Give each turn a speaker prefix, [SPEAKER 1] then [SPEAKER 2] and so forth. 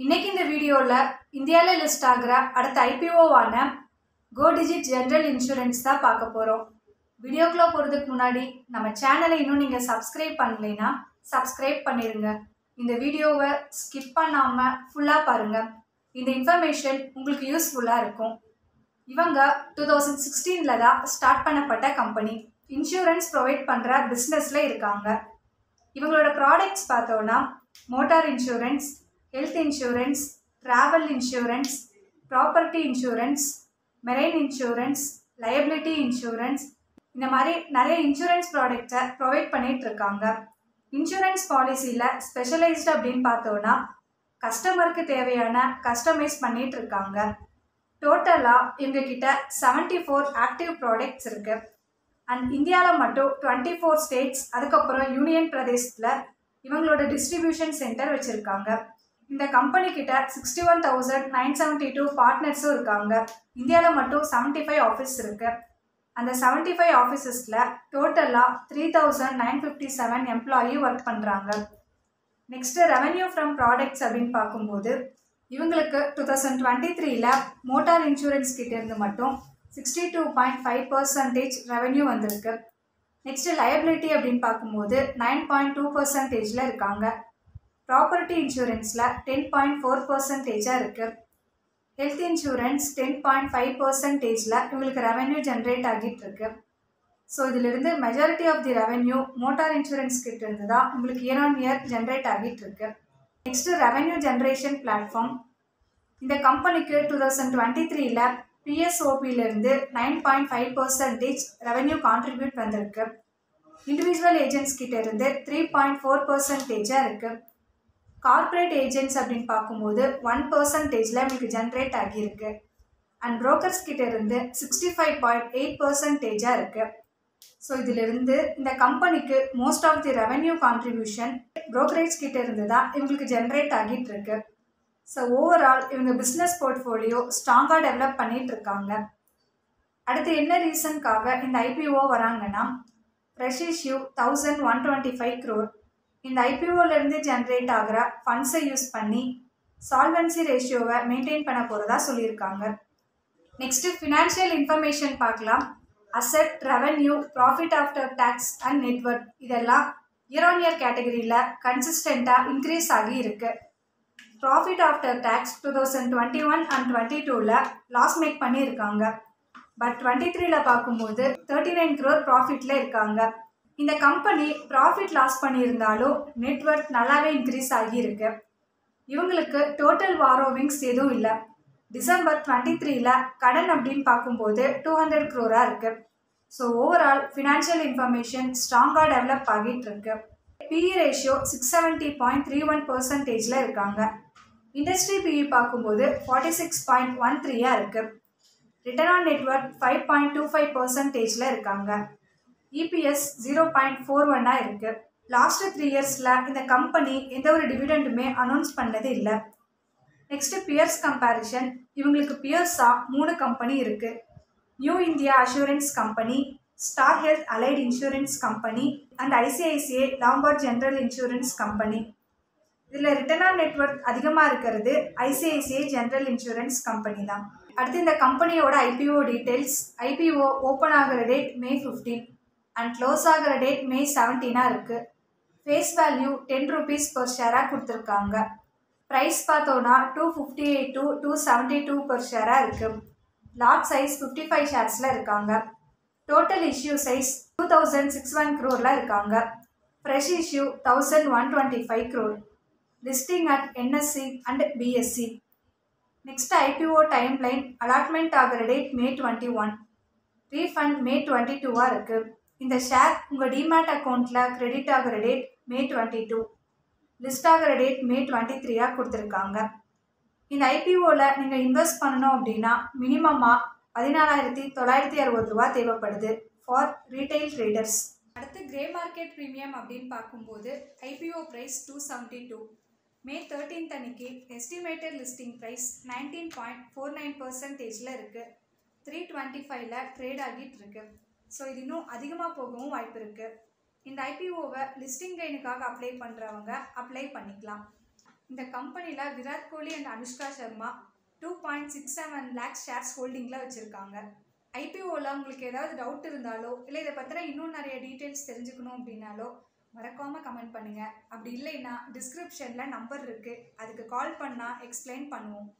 [SPEAKER 1] இன்னைக்கு இந்த வீடியோவில் இந்தியாவில் லிஸ்ட் ஆகிற அடுத்த ஐபிஓவான கோ டிஜிட் ஜென்ரல் இன்சூரன்ஸ் தான் பார்க்க போகிறோம் வீடியோக்குள்ளே போகிறதுக்கு முன்னாடி நம்ம சேனலை இன்னும் நீங்கள் சப்ஸ்கிரைப் பண்ணலைன்னா சப்ஸ்கிரைப் பண்ணிடுங்க இந்த வீடியோவை ஸ்கிப் பண்ணாமல் ஃபுல்லாக பாருங்கள் இந்த இன்ஃபர்மேஷன் உங்களுக்கு யூஸ்ஃபுல்லாக இருக்கும். இவங்க டூ தௌசண்ட் சிக்ஸ்டீனில் தான் ஸ்டார்ட் பண்ணப்பட்ட கம்பெனி இன்சூரன்ஸ் ப்ரொவைட் பண்ணுற பிஸ்னஸில் இருக்காங்க. இவங்களோட ப்ராடக்ட்ஸ் பார்த்தோன்னா motor insurance health insurance travel insurance property insurance marine insurance liability insurance இந்த மாதிரி நிறைய இன்சூரன்ஸ் ப்ராடக்ட்ஸை ப்ரொவைட் பண்ணிட்டு இருக்காங்க. இன்சூரன்ஸ் பாலிசியில் ஸ்பெஷலைஸ்டு அப்படின்னு பார்த்தோன்னா கஸ்டமருக்கு தேவையான கஸ்டமைஸ் பண்ணிட்டு இருக்காங்க. டோட்டலாக இவங்க கிட்ட செவன்டி ஃபோர் ஆக்டிவ் ப்ராடக்ட்ஸ் இருக்கு. அண்ட் இந்தியாவில் மட்டும் டுவெண்ட்டி ஃபோர் ஸ்டேட்ஸ் அதுக்கப்புறம் யூனியன் பிரதேசத்தில் இவங்களோட டிஸ்ட்ரிபியூஷன் சென்டர் வச்சுருக்காங்க. இந்த கம்பெனி கிட்ட sixty one thousand nine seventy two பார்ட்னர்ஸும் இருக்காங்க. இந்தியாவில் மட்டும் செவன்ட்டி ஃபைவ் ஆஃபீஸ் இருக்கு. அந்த செவன்ட்டி ஃபைவ் ஆஃபீஸஸில் டோட்டலாக three thousand nine fifty seven employee work பண்ணுறாங்க நெக்ஸ்ட்டு ரெவன்யூ ஃப்ரம் ப்ராடக்ட்ஸ் அப்படின்னு பார்க்கும்போது இவங்களுக்கு டூ தௌசண்ட் டுவெண்ட்டி த்ரீயில் மோட்டார் இன்சூரன்ஸ் கிட்டேருந்து மட்டும் sixty two point five percentage revenue வந்திருக்கு. நெக்ஸ்ட்டு லயபிலிட்டி அப்படின்னு பார்க்கும்போது நைன் பாயிண்ட் டூ பர்சன்டேஜில் இருக்காங்க. ப்ராப்பர்ட்டி இன்சூரன்ஸில் டென் பாயிண்ட் ஃபோர் பர்சன்டேஜாக இருக்குது health insurance ten point five பர்சன்டேஜில் இவங்களுக்கு ரெவன்யூ ஜென்ரேட் ஆகிட்டு இருக்கு. ஸோ இதிலிருந்து majority of the revenue motor insurance கிட்ட இருந்து தான் உங்களுக்கு இயர் ஆன் இயர் ஜென்ரேட் ஆகிட்டு இருக்கு. நெக்ஸ்ட்டு ரெவன்யூ ஜென்ரேஷன் பிளாட்ஃபார்ம் இந்த கம்பெனிக்கு டூ தௌசண்ட் டுவெண்ட்டி த்ரீல பிஎஸ்ஓபியிலிருந்து nine point five percentage revenue contribute வந்திருக்கு. இண்டிவிஜுவல் ஏஜென்ட்ஸ் கிட்ட இருந்து த்ரீ பாயிண்ட் ஃபோர் பர்சன்டேஜாக இருக்குது கார்ப்பரேட் ஏஜென்ட்ஸ் அப்படின்னு பார்க்கும்போது ஒன் பர்சன்டேஜில் உங்களுக்கு ஜென்ரேட் ஆகியிருக்கு. அண்ட் புரோக்கர்ஸ் கிட்ட இருந்து சிக்ஸ்டி ஃபைவ் பாயிண்ட் எயிட் பர்சன்டேஜாக இருக்குது ஸோ இதிலிருந்து இந்த கம்பெனிக்கு most of the revenue contribution brokerage கிட்ட இருந்து தான் இவங்களுக்கு ஜென்ரேட் ஆகிட்டு இருக்கு. ஸோ ஓவரால் இவங்க பிஸ்னஸ் போர்ட்ஃபோலியோ ஸ்ட்ராங்காக டெவலப் பண்ணிட்டு இருக்காங்க. அடுத்து என்ன ரீசனுக்காக இந்த ஐபிஓ வராங்கன்னா fresh thousand one twenty five crore இந்த ஐபிஓலேருந்து ஜென்ரேட் ஆகிற ஃபண்ட்ஸை யூஸ் பண்ணி சால்வன்சி ரேஷியோவை மெயின்டைன் பண்ண போகிறதா சொல்லியிருக்காங்க. நெக்ஸ்ட்டு ஃபினான்ஷியல் இன்ஃபர்மேஷன் பார்க்கலாம். Asset revenue profit after tax and net worth இதெல்லாம் இயர் ஆன் இயர் கேட்டகரியில் கன்சிஸ்டண்ட்டாக இன்க்ரீஸ் ஆகி இருக்குது profit after tax two thousand twenty one and twenty டூவில் லாஸ் மேக் பண்ணியிருக்காங்க. பட் டுவெண்ட்டி த்ரீல பார்க்கும்போது தேர்ட்டி நைன் க்ரோர் ப்ராஃபிட்டில் இருக்காங்க. இந்த கம்பெனி ப்ராஃபிட் லாஸ் பண்ணியிருந்தாலும் நெட்ஒர்க் நல்லாவே இன்க்ரீஸ் ஆகியிருக்கு. இவங்களுக்கு டோட்டல் வாரோவிங்ஸ் எதுவும் இல்லை. டிசம்பர் டுவெண்ட்டி த்ரீல கடன் அப்படின்னு பார்க்கும்போது டூ ஹண்ட்ரட் க்ரோராக இருக்குது ஸோ ஓவரால் ஃபினான்ஷியல் இன்ஃபர்மேஷன் ஸ்ட்ராங்காக டெவலப் ஆகிட்டு இருக்கு. PE ratio six seventy point three one பர்சன்டேஜில் இருக்காங்க. இண்டஸ்ட்ரி பிஇ பார்க்கும்போது ஃபார்ட்டி சிக்ஸ் பாயிண்ட் ஒன் த்ரீயாக இருக்குது return on network five point two five பர்சன்டேஜில் இருக்காங்க. இபிஎஸ் ஜீரோ பாயிண்ட் ஃபோர் ஒன்னாக இருக்குது லாஸ்ட் த்ரீ இயர்ஸில் இந்த கம்பெனி எந்த ஒரு டிவிடெண்டுமே அனௌன்ஸ் பண்ணது இல்லை. நெக்ஸ்ட்டு பியர்ஸ் கம்பேரிஷன் இவங்களுக்கு பியர்ஸாக மூணு கம்பெனி இருக்குது New India Assurance company Star Health Allied Insurance company and ICICI Lombard General Insurance company இதில் ரிட்டர்ன் ஆன் நெட்ஒர்க் அதிகமாக இருக்கிறது ஐசிஐசிஐ ஜென்ரல் இன்சூரன்ஸ் கம்பெனி தான். அடுத்து இந்த கம்பெனியோட ஐபிஓ டீட்டெயில்ஸ் ஐபிஓ ஓப்பன் ஆகிற date May fifteen and close ஆகிற date May செவன்டீனாக இருக்குது face value ten rupees per ஷேராக கொடுத்துருக்காங்க. ப்ரைஸ் பார்த்தோன்னா two fifty eight two two seventy two per ஷேராக இருக்குது லாட் சைஸ் ஃபிஃப்டி ஃபைவ் ஷேர்ஸில் இருக்காங்க total issue size two thousand six one க்ரோரில் இருக்காங்க. Fresh issue thousand one twenty five crore listing at NSC and BSC next IPO time line allotment ஆகிற date May twenty one refund May twenty டூவாக இருக்குது இந்த share உங்கள் demat அக்கௌண்ட்டில் credit ஆகிற date May twenty two list ஆகிற date May twenty த்ரீயாக கொடுத்துருக்காங்க. இந்த ஐபிஓவில் நீங்கள் இன்வெஸ்ட் பண்ணணும் அப்படின்னா மினிமமாக பதினாலாயிரத்தி தொள்ளாயிரத்தி அறுபது ரூபா தேவைப்படுது ஃபார் ரீட்டைல் ட்ரேடர்ஸ் அடுத்து கிரே மார்க்கெட் ப்ரீமியம் அப்படின்னு பார்க்கும்போது IPO price two seventy two May thirteenth அன்னைக்கு estimated listing price nineteen point four nine பர்சன்டேஜில் இருக்குது த்ரீ டுவெண்ட்டி ஃபைவ்ல ட்ரேட் ஆகிட்டு இருக்கு. ஸோ இது இன்னும் அதிகமாக போகவும் வாய்ப்பு இருக்குது இந்த ஐபிஓவை லிஸ்டிங் கெயினுக்காக அப்ளை பண்ணுறவங்க அப்ளை பண்ணிக்கலாம். இந்த கம்பெனியில் Virat Kohli and Anushka Sharma two point six seven lakhs shares ஹோல்டிங்கில் வச்சுருக்காங்க. ஐபிஓவில் உங்களுக்கு ஏதாவது டவுட் இருந்தாலோ இல்லை இதை பற்றின இன்னும் நிறைய டீட்டெயில்ஸ் தெரிஞ்சுக்கணும் அப்படின்னாலோ மறக்காமல் கமெண்ட் பண்ணுங்கள் அப்படி இல்லைன்னா டிஸ்கிரிப்ஷனில் நம்பர் இருக்குது அதுக்கு கால் பண்ணால் எக்ஸ்பிளைன் பண்ணுவோம்.